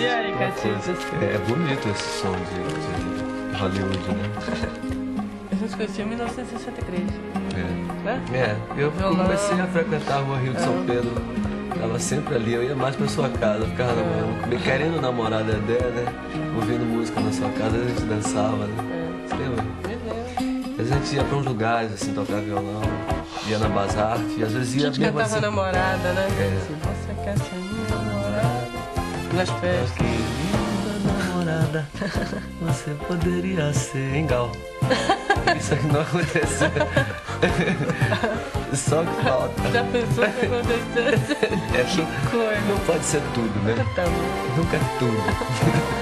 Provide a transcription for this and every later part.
Coisa- É, é bonito esse som de, de Hollywood, né? A gente conheceu em 1963. É. Né? É, eu Violão. comecei a frequentar a rua Rio de São É. Pedro. Tava sempre ali, eu ia mais pra sua casa, ficava namorando, me querendo namorar Dedé, né? Ouvindo música na sua casa, a gente dançava, né? Você lembra? A gente ia pra uns lugares, assim, tocar violão, ia na Bazarte, e às vezes A ia gente mesmo cantava assim. namorada, né? É. Você quer ser minha namorada. Nas festas. Querida namorada, você poderia ser em Gal. Isso aqui não aconteceu. Só que falta. Já pensou que acontecesse? É, não, Coisa. não pode ser tudo, né? Tá. Nunca é tudo.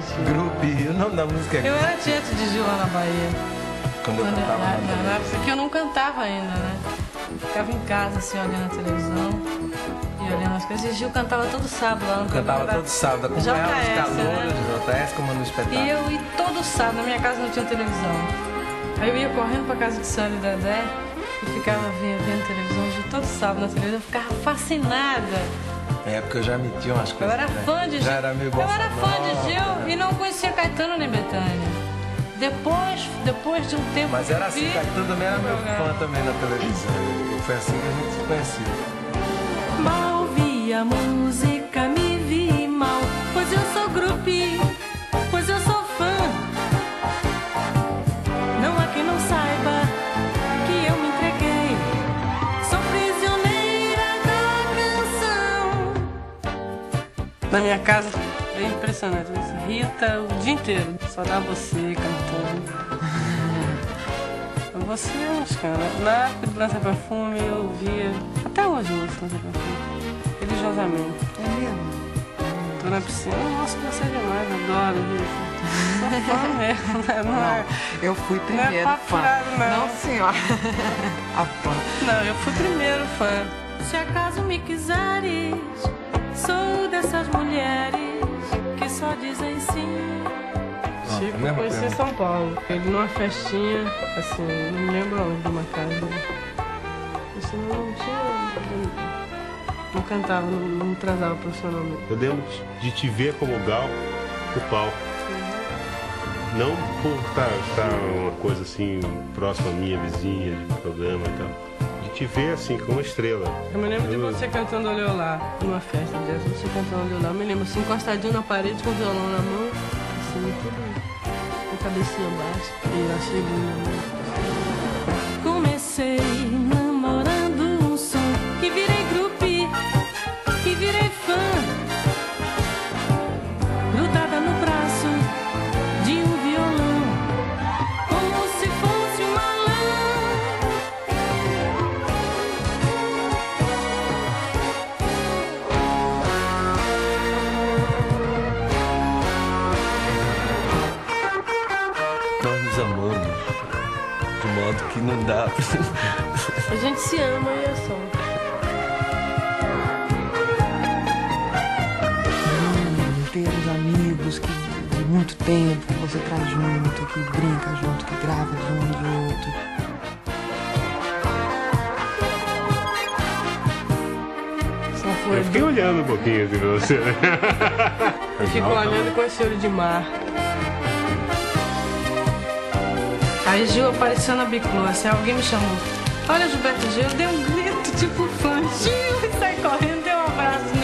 Chique. Grupo, o nome da música é Eu era tieto de Gil lá na Bahia. Quando eu Quando cantava na, na na, na época que eu não cantava ainda, né? Ficava em casa, assim, olhando a televisão e olhando as coisas. E Gil cantava todo sábado lá no Cantava todo sábado, acompanhava os JS, calouros, né? JS como no espetáculo. E eu ia todo sábado, na minha casa não tinha televisão. Aí eu ia correndo pra casa de Sandra e Dedé e ficava vendo, vendo televisão, Gil todo sábado na televisão, eu ficava fascinada. Na época eu já metia umas Eu coisas. era né? fã de Gil. Já era meio eu era fã de Gil né? e não conhecia Caetano nem Betânia. Depois, depois de um tempo. Mas era assim, vi Caetano também era meu fã também na televisão. Foi assim que a gente se conhecia. Mal vi a música, Na minha casa é impressionante. isso. Rita o dia inteiro. Só dá você cantando. Você, acho, cara. Na época de lançar perfume, eu ouvia. Até hoje eu ouço lançar perfume. Religiosamente. É mesmo? Tô na piscina, nossa, você é demais, adoro. Sou fã mesmo, né? Não, é, Eu fui não é primeiro papo fã. não. Não, senhora. A fã. Não, eu fui primeiro fã. Se acaso me quiseres, sou dessas mulheres que só dizem sim. Chico, mesma conheci em coisa. São Paulo. Ele numa festinha, assim, não me lembro onde, numa casa. Assim, não tinha. Não cantava, não, não transava profissionalmente. Eu lembro de te ver como Gal no palco. Não por estar uma coisa assim próxima à minha vizinha, de programa e tal. De te ver assim, como uma estrela. Eu me lembro de você cantando Olhou lá, numa festa dessa, você cantando Olhou lá. Eu me lembro assim, encostadinho na parede com o violão na mão, assim, tudo com a cabecinha baixa. E eu achei lindo, né? Comecei nos amamos de modo que não dá pra... A gente se ama e é só. Ter os amigos que de muito tempo que você traz junto, que brinca junto, que grava de um e de outro. Eu fiquei olhando um pouquinho assim pra você, né? Eu fico olhando com esse olho de mar. Aí Gil apareceu na biclô, assim, alguém me chamou. Olha, Gilberto Gil, eu dei um grito tipo fã. Gil, saí correndo, dei um abraço